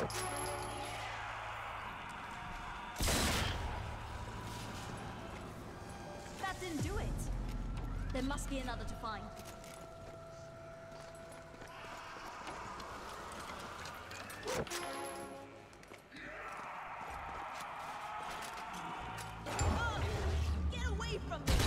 That didn't do it. There must be another to find. Get away from me!